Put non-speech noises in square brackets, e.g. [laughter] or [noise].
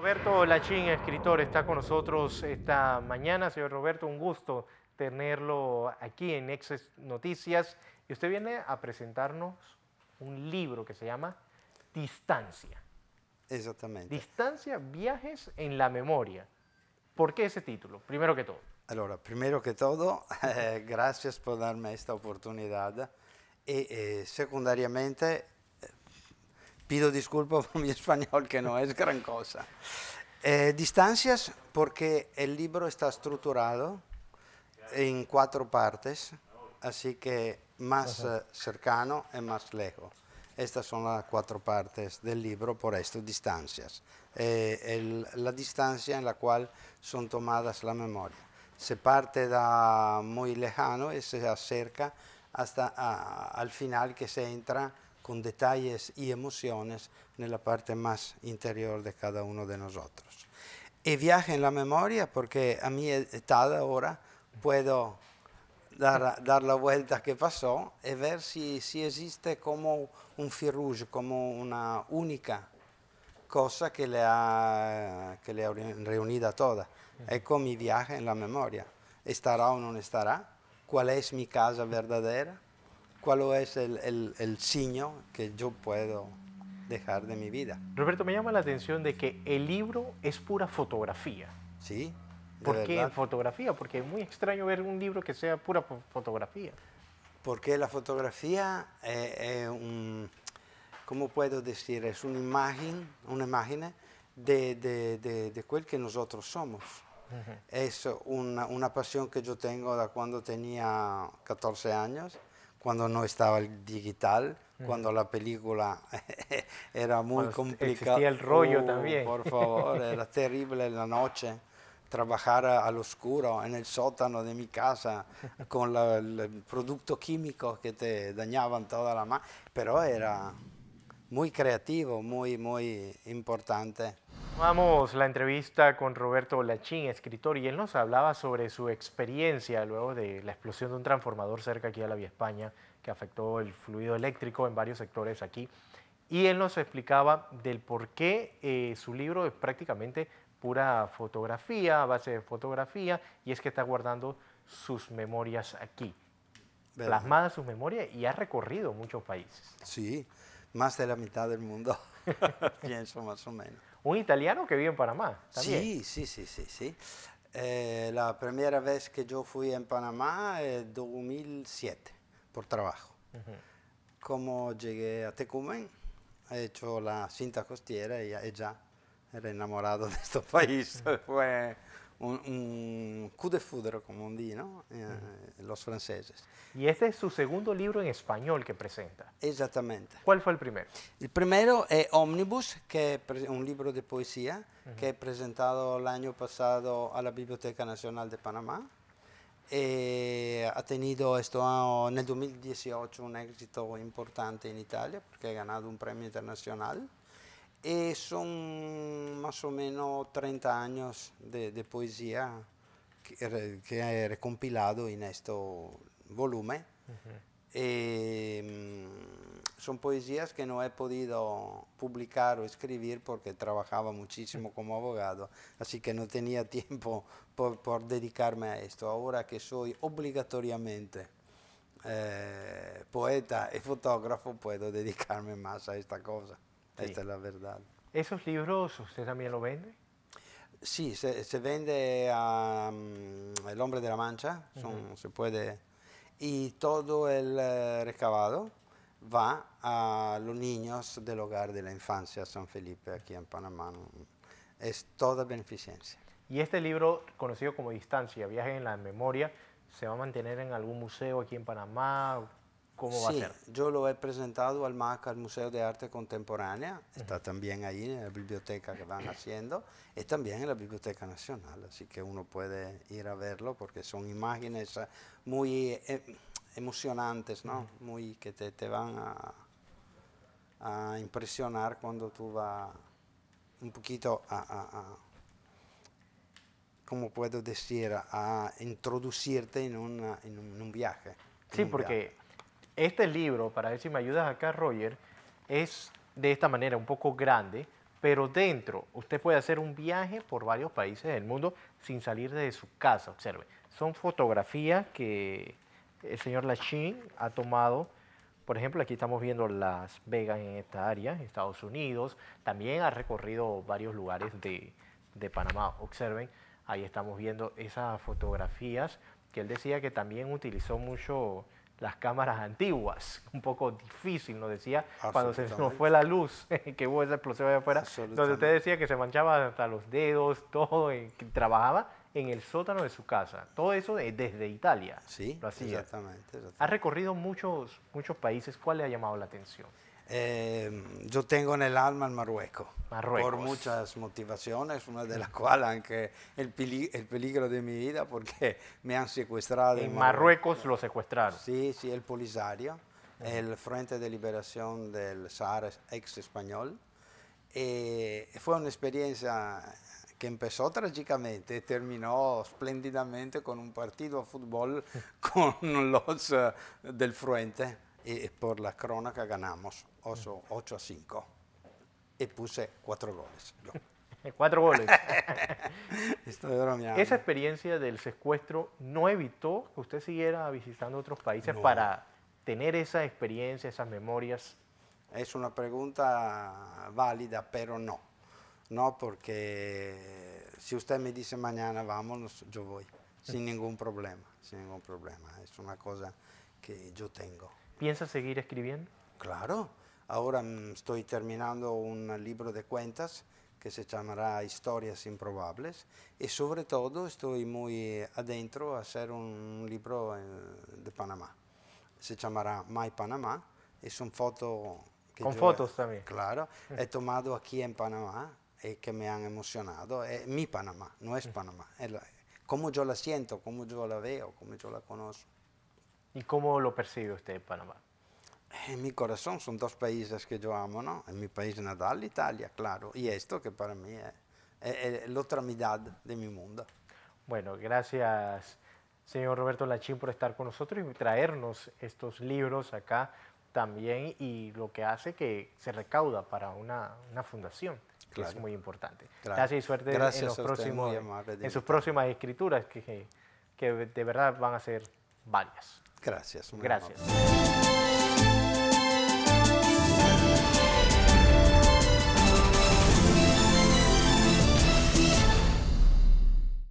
Roberto Lachín, escritor, está con nosotros esta mañana. Señor Roberto, un gusto tenerlo aquí en Exes Noticias. Y usted viene a presentarnos un libro que se llama Distancia. Exactamente. Distancia, viajes en la memoria. ¿Por qué ese título? Primero que todo. Allora, primero que todo, eh, [laughs] gracias por darme esta oportunidad. Y eh, secundariamente, pido disculpas [laughs] por mi español, que no es gran cosa. Eh, distancias, porque el libro está estructurado en cuatro partes, así que más eh, cercano y más lejos. Estas son las cuatro partes del libro, por esto, distancias. Eh, el- la distancia en la cual son tomadas la memoria. Se parte da muy lejano y se acerca hasta a- al final que se entra con detalles y emociones en la parte más interior de cada uno de nosotros. Y viaje en la memoria porque a mi edad ahora puedo dar, dar la vuelta que pasó y ver si, si existe como un fil rouge, como una única cosa que le ha, que le ha reuni- reunida toda. Ecco mi viaje en la memoria. ¿Estará o no estará? ¿Cuál es mi casa verdadera? ¿Cuál es el, el, el signo que yo puedo dejar de mi vida? Roberto, me llama la atención de que el libro es pura fotografía. ¿Sí? ¿De ¿Por qué verdad? fotografía? Porque es muy extraño ver un libro que sea pura fo- fotografía. Porque la fotografía è, è un, come puedo decir, es una imagen, una imagen de, de, de, de quel que nosotros somos. Es una, una pasión que yo tengo da cuando tenía 14 años, cuando no estaba el digital, cuando la película [laughs] era muy Cuando complicada. existía el rollo también. Por favor, [laughs] era terrible la noche trabajar al oscuro en el sótano de mi casa con la- el producto químico que te dañaban toda la mano, pero era muy creativo, muy, muy importante. Vamos la entrevista con Roberto Lachín, escritor, y él nos hablaba sobre su experiencia luego de la explosión de un transformador cerca aquí a la Vía España que afectó el fluido eléctrico en varios sectores aquí. Y él nos explicaba del por qué eh, su libro es prácticamente pura fotografía, a base de fotografía, y es que está guardando sus memorias aquí, ¿verdad? plasmadas sus memorias, y ha recorrido muchos países. Sí, más de la mitad del mundo, [laughs] pienso más o menos. Un italiano que vive en Panamá también. Sí, sí, sí, sí, sí. Eh, la primera vez que yo fui en Panamá en 2007 por trabajo. Como llegué a Tecumen, he hecho la cinta costiera y ya, y ya era enamorado [laughs] de este país. [laughs] Fue un, un coup de foudre, como dicono eh, los franceses. Y este es su segundo libro en español que presenta. Esattamente. ¿Cuál fue el primero? Il primero è Omnibus, è pre- un libro di poesia che è presentato l'anno passato alla Biblioteca Nazionale di Panamá. E ha tenido esto año- nel 2018 un éxito importante in Italia perché ha ganato un premio internacional. E son más o menos 30 años de, de poesía que, que he recompilado en este volumen. E, mm, son poesías que no he podido publicar o escribir porque trabajaba muchísimo [laughs] como abogado, así que no tenía tiempo por, por dedicarme a esto. Ahora que soy obligatoriamente eh, poeta y fotógrafo, puedo dedicarme más a esta cosa. Sí. Esta es la verdad. ¿Esos libros usted también lo vende? Sí, se, se vende a mm, El Hombre de la Mancha, son- se puede, y todo el eh, recabado va a los niños del hogar de la infancia San Felipe aquí en Panamá. Es toda beneficencia. Y este libro, conocido como Distancia, Viaje en la Memoria, ¿se va a mantener en algún museo aquí en Panamá? ¿Cómo va sí, a ser? yo lo he presentado al MAC, al Museo de Arte Contemporánea, está también ahí en la biblioteca que van haciendo, y también en la Biblioteca Nacional, así que uno puede ir a verlo porque son imágenes eh, muy eh, emocionantes, ¿no? Muy que te, te van a, a impresionar cuando tú vas un poquito a, a- a- ¿cómo puedo decir? A introducirte en, una- en un, en un viaje. Sí, porque este libro, para ver si me ayudas acá, Roger, es de esta manera, un poco grande, Pero dentro, usted puede hacer un viaje por varios países del mundo sin salir de su casa. Observe, son fotografías que el señor Lachine ha tomado. Por ejemplo, aquí estamos viendo Las Vegas en esta área, Estados Unidos. También ha recorrido varios lugares de Panamá. Observen, ahí estamos viendo esas fotografías que él decía que también utilizó mucho las cámaras antiguas, [laughs] un poco difícil, nos decía, cuando se nos fue la luz, [laughs] que hubo esa explosión allá afuera, donde usted decía que se manchaba hasta los dedos, [laughs] todo, que trabajaba en el sótano de su casa. Todo eso desde Italia. Sí, Exactamente, Ha recorrido muchos, muchos países. ¿Cuál le ha llamado la atención? Eh, yo tengo en el alma el Marruecos, por muchas motivaciones, una de las cuales aunque el, el, peligro de mi vida porque me han secuestrado. En Marruecos, lo secuestraron. Sí, sí, el Polisario, el Frente de Liberación del Sahara ex español. Eh, fue una experiencia que empezó trágicamente y terminó espléndidamente con un partido de fútbol [laughs] con los uh, del Frente y por la crónica ganamos 8, 8 a 5 y puse 4 goles. Cuatro goles. [laughs] [laughs] Estoy bromeando. Esa experiencia del secuestro no evitó que usted siguiera visitando otros países para tener esa experiencia, esas memorias. Es una pregunta válida, pero no. No, porque si usted me dice mañana vámonos, yo voy, sin ningún problema, sin ningún problema. Es una cosa que yo tengo. ¿Piensa seguir escribiendo? Claro, ahora mm, estoy terminando un libro de cuentas que se llamará Historias Improbables y sobre todo estoy muy adentro a hacer un libro eh, de Panamá. Se llamará My Panamá, es un foto... Que Con fotos también. Claro, he tomado aquí en Panamá y que me han emocionado. Es mi Panamá, no es Panamá. Es como yo la siento, como yo la veo, como yo la conozco. ¿Y cómo lo percibe usted en Panamá? En mi corazón son dos países que yo amo, ¿no? En mi país natal, Italia, claro. Y esto que para mí es, la otra mitad de mi mundo. Bueno, gracias, señor Roberto Lachín, por estar con nosotros y traernos estos libros acá también y lo que hace que se recauda para una, fundación, que es muy importante. Gracias y suerte en, los próximos, en sus próximas escrituras, que, que de verdad van a ser varias. Gracias. Gracias.